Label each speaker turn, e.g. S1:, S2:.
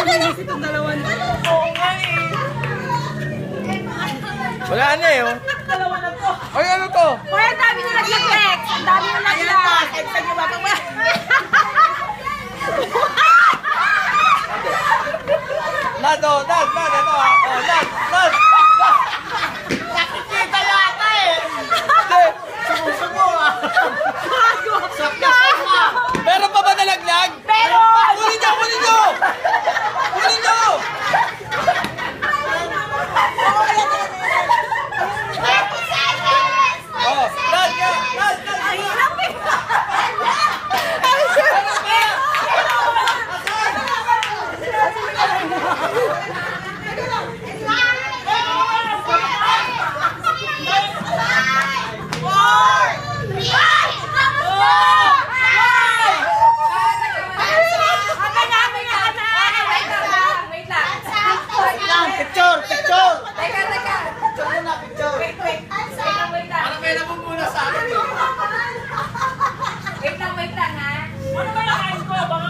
S1: Itong dalawa na. Nga eh.
S2: Wala na eh. oh.
S1: Dalawa na to.
S2: Ay, ano to?
S1: Hoy, ang dami na nag-flex. Ang dami na nag-flex. Exag diba? yung baka ba?
S2: Nat, oh, nat, nat, ito ah. Oh, nat, nat, yata eh.
S1: Hindi, sumusubo ah. Gago. Sakit. แต่นะแล้วทำไมเไฮโตัวบอก